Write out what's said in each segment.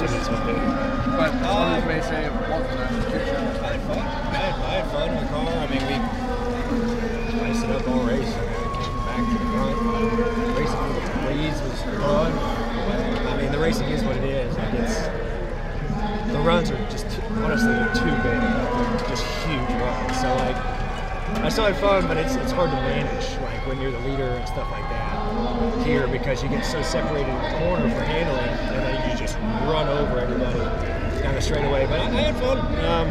racing is what it is. But others may say it wasn't that good. I had fun. I had, I had fun in the car. I mean, we iced it up all race. I mean, came back to the front. Racing with the leads was fun. I mean, the racing is what it is. Like it's the runs are just honestly they're too big. They're just huge runs. So like, I still had fun, but it's it's hard to manage like when you're the leader and stuff like that here because you get so separated in the corner for handling, and then you just run over everybody kind of straight away. But I, had fun. Um,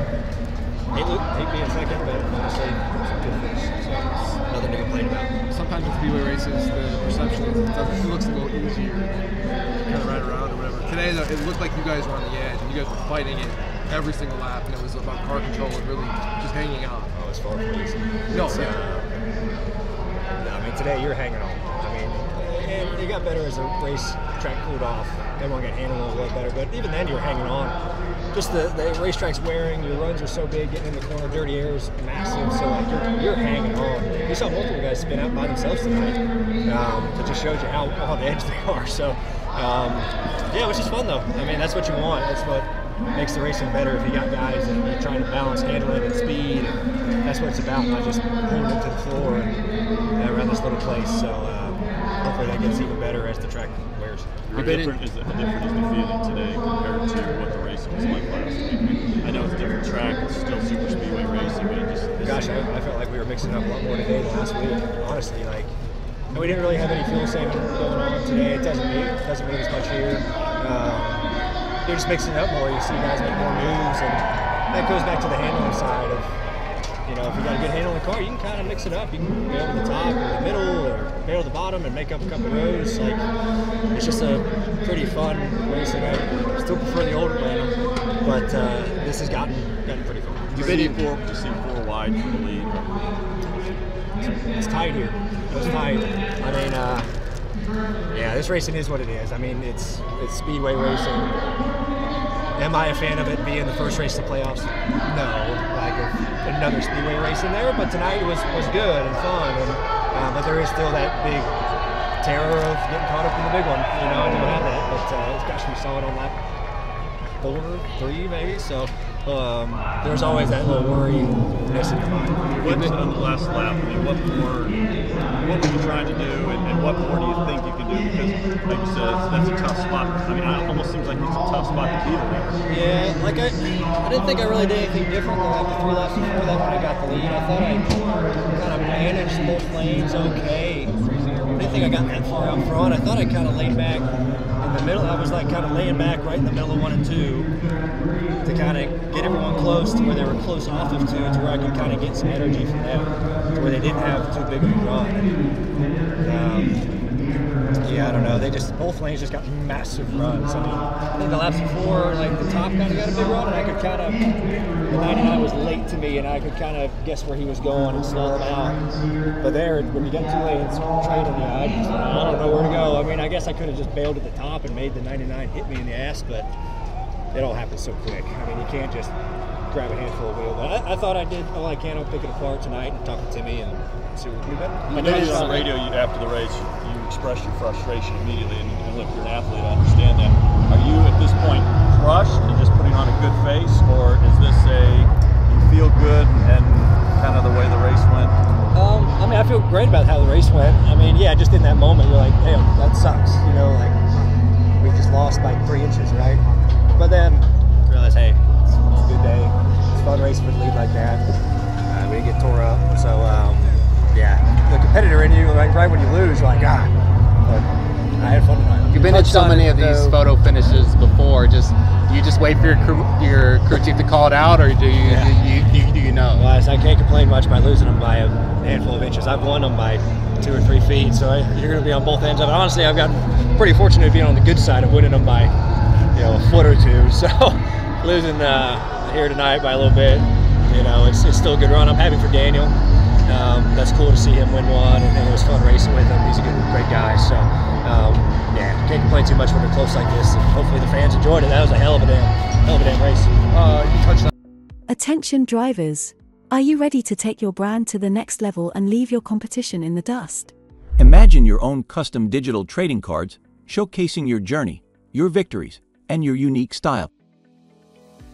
hate, hate being second, but honestly, some good finish. So it's nothing to complain about. Sometimes with speedway races, the perception is it, it looks a little easier kind of ride around or whatever. Today, though, it looked like you guys were on the edge and you guys were fighting it every single lap, and it was about car control and really just hanging on. Oh, it's far from easy. No, It's, yeah. uh, no, I mean, today you're hanging on. I mean, and it got better as the race track cooled off. Everyone got handled a little bit better, but even then you're hanging on. Just the, the racetrack's wearing, your runs are so big, getting in the corner, dirty air is massive, so like you're, you're hanging on. You saw multiple guys spin out by themselves tonight. Um, it just shows you how on the edge they are. So, um, yeah, which is fun though. I mean, that's what you want. That's what makes the racing better if you got guys and you're trying to balance handling and speed. And that's what it's about, not just pulling them to the floor and, and around this little place. So uh, hopefully that gets even better as the track wears. How different, is the, how different is the feeling today compared to what the racing was like last week? I know it's a different track, it's still super speedway racing, but it just Gosh, I, I felt like we were mixing up a lot more today than last week. Honestly, like, and we didn't really have any fuel saving going on today. It doesn't mean it doesn't mean as much here. You're just mixing it up more. You see guys make more moves, and that goes back to the handling side of, you know, if you got a good handle in the car, you can kind of mix it up. You can bail to the top or the middle or bail the bottom and make up a couple rows. Like, it's just a pretty fun racing. I still prefer the older Phantom, but uh, this has gotten gotten pretty fun. You see four, you see four wide for the lead. it's tight here. It's tight. I mean, uh, yeah, this racing is what it is. I mean, it's it's speedway racing. Am I a fan of it being the first race the playoffs? No, like another speedway race in there. But tonight was was good and fun, and uh, but there is still that big terror of getting caught up in the big one. You know, and you have that. But uh, gosh, we saw it on lap four, three, maybe. So um, there's always that little worry in your mind. What on the last lap? I mean, what more? What were you trying to do, and, and what more do you think you can do? Because, like you said, that's a tough spot. I mean, it almost seems like it's a tough spot to be the leader. Yeah, like I, I didn't think I really did anything different than like the three laps before that when I got the lead. I thought I kind of managed both lanes okay. I didn't think I got that far out front. I thought I kind of laid back in the middle. I was like kind of laying back right in the middle of one and two to kind of get everyone close to where they were close off of two to where I could kind of get some energy from them to where they didn't have too big of a run. Um, I don't know. They just both lanes just got massive runs. I mean, I think the laps before, like the top kind of got a big run, and I could kind of the 99 was late to me, and I could kind of guess where he was going and slow him out. But there, when you get two lanes trading, I, just, I don't know where to go. I mean, I guess I could have just bailed at the top and made the 99 hit me in the ass, but it all happens so quick. I mean, you can't just grab a handful of wheel. But I, I thought I did all I can. I'll pick it apart tonight and talk to Timmy and see what we can do better. I noticed on the radio you, after the race, you expressed your frustration immediately, and, and look, you're an athlete, I understand that. Are you at this point crushed and just putting on a good face, or is this a you feel good and kind of the way the race went? Um, I mean, I feel great about how the race went. I mean, yeah, just in that moment, you're like, damn, that sucks. You know, like we just lost by three inches, right? You've been at so many of these though. photo finishes before. Just you just wait for your crew, your crew chief to call it out, or do you Yeah. do, you, do, you, do you know? Guys, I can't complain much by losing them by a handful of inches. I've won them by two or three feet, so I, you're going to be on both ends of it. Honestly, I've gotten pretty fortunate to be on the good side of winning them by, you know, a foot or two. So losing uh, here tonight by a little bit, you know, it's, it's still a good run. I'm happy for Daniel. Um, that's cool to see him win one, and, and it was fun racing with him. He's a good, great guy. So, um, complain too much when they're close like this. And hopefully the fans enjoyed it. That was a hell of a damn, hell of a damn race. Uh, you touched on Attention drivers. Are you ready to take your brand to the next level and leave your competition in the dust? Imagine your own custom digital trading cards showcasing your journey, your victories, and your unique style.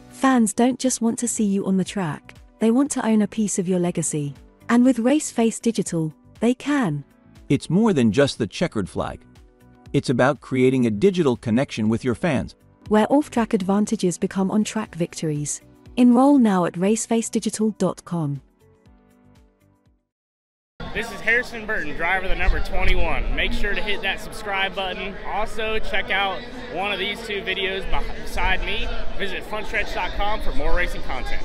Fans don't just want to see you on the track, they want to own a piece of your legacy. And with Raceface Digital, they can. It's more than just the checkered flag. It's about creating a digital connection with your fans. Where off track advantages become on track victories. Enroll now at racefacedigital.com. This is Harrison Burton, driver the number 21. Make sure to hit that subscribe button. Also, check out one of these two videos beside me. Visit frontstretch.com for more racing content.